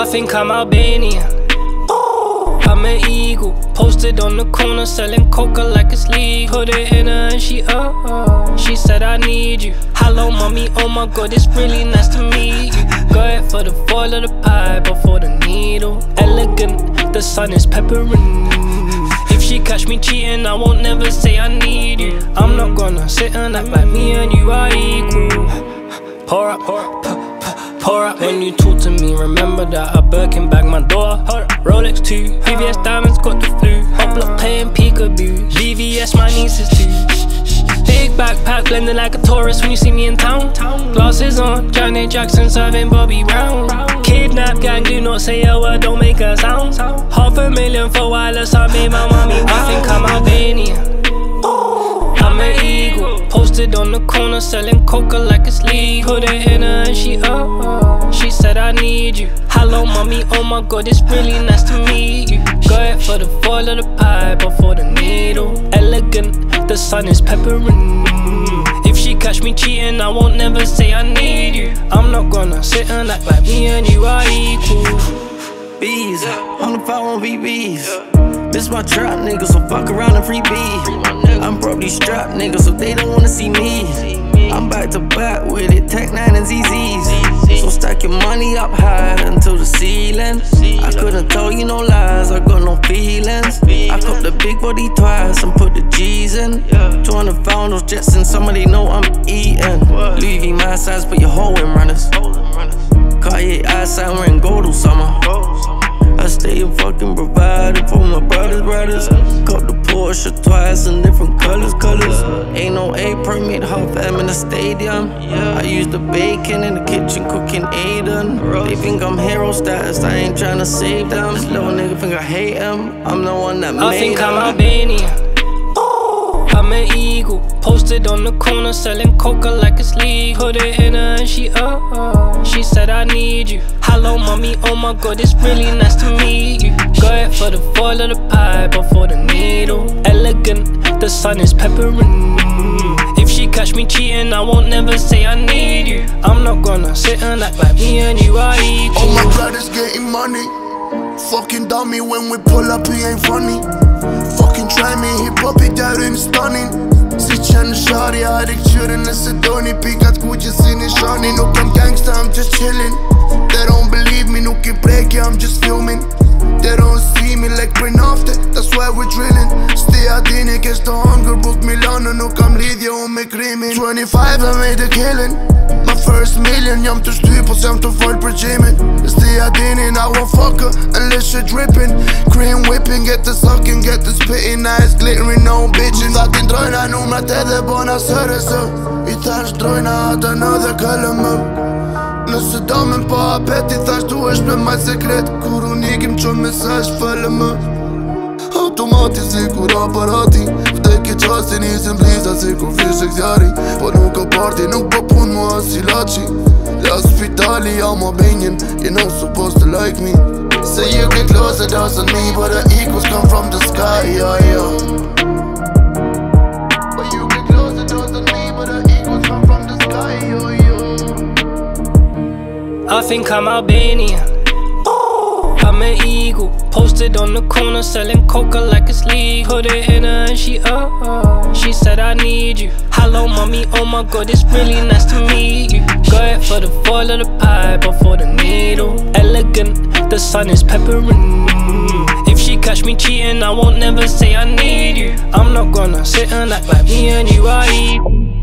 I think I'm Albanian. I'm an eagle, posted on the corner selling coca like it's legal. Put it in her and she uh, uh She said I need you. Hello, mommy. Oh my god, it's really nice to meet you. Go ahead for the foil of the pie for the needle. Elegant, the sun is peppering. If she catch me cheating, I won't never say I need you. I'm not gonna sit and act like me and you are equal. Pour up, pour up, pour up when you talk to me. Remember that I Birkin bag my door. Rolex too, VVS diamonds got the flu. Upload playing peekaboo. VVS my nieces too. Big backpack blending like a tourist when you see me in town. Glasses on, Janet Jackson serving Bobby Brown. Kidnap gang, do not say a word, don't make a sound. Half a million for wireless, I made my mommy. I think I'm Albanian. On the corner selling coca like it's legal. Put it in her and she uh, uh She said I need you. Hello, mommy. Oh my god, it's really nice to meet you. Go ahead for the foil of the pie for the needle. Elegant, the sun is peppering. If she catch me cheating, I won't never say I need you. I'm not gonna sit and act like me and you are equal. Bees, on the phone on VBs. Miss my trap niggas, so fuck around and free B. I'm probably strapped niggas, so they don't wanna see me. I'm back to back with it, Tech 9 and ZZs. So stack your money up high until the ceiling. I couldn't tell you no lies, I got no feelings. I cop the big body twice and put the G's in. 200 pound those jets and somebody know I'm eating. Louis V my size, but you're holding runners. Cartier eyesight, wearing gold all summer. Brothers. Cop the Porsche twice in different colors, colors. Ain't no A permit, half am in the stadium. I use the bacon in the kitchen, cooking Aiden. They think I'm hero status, I ain't tryna save them. This little nigga think I hate him. I'm the one that made I think I'm. Albanian. An eagle, posted on the corner selling coca like it's legal. Put it in her and she uh, uh She said I need you. Hello, mommy. Oh my god, it's really nice to meet you. Go ahead for the foil of the pie for the needle. Elegant, the sun is peppering. If she catch me cheating, I won't never say I need you. I'm not gonna sit and act like me and you are equal. All my brothers getting money. Fucking dummy when we pull up, he ain't funny. Fucking try me, hip hop it out and stunning. Sichen shawty, hade kjøren nëse doni. Pikat ku që si një shani Nuk jam gangsta, I'm just chillin. They don't believe me, nuk i preki, I'm just filming They don't see me like brain after, that's why we're drilling Stay out in it, catch the hunger, book Milano. Nuk kam lidhje unë me krimin 25 I made a killing. My first million, jam të shty, po s'jam të fol për gjimin in it, I won't fuck her unless you're dripping Cream whipping, get the sucking, get the spitting. Eyes glittering, no bitching Tha ti ndrojna numrat edhe bona sërësë I thash drojna ata në dhe këllëm më. Nëse damen po apet i thash du është me maj sekret. Kur unë ikim që mesaj fëllë më. Automati si kur aparati. Vdek e qasti nisim bliza si kur fish e këzjari. Po nuk o parti, nuk po pun mua si lachi La spitali, I'm Albanian You know supposed to like me. Say you get closer doesn't mean But the equals come from the sky, yeah, yeah I think I'm Albanian. I'm an eagle, posted on the corner selling coca like it's legal. Put it in her and she uh, uh She said I need you. Hello, mommy. Oh my god, it's really nice to meet you. Go ahead for the foil of the pie for the needle. Elegant, the sun is peppering. If she catch me cheating, I won't never say I need you. I'm not gonna sit and act like me and you are equal.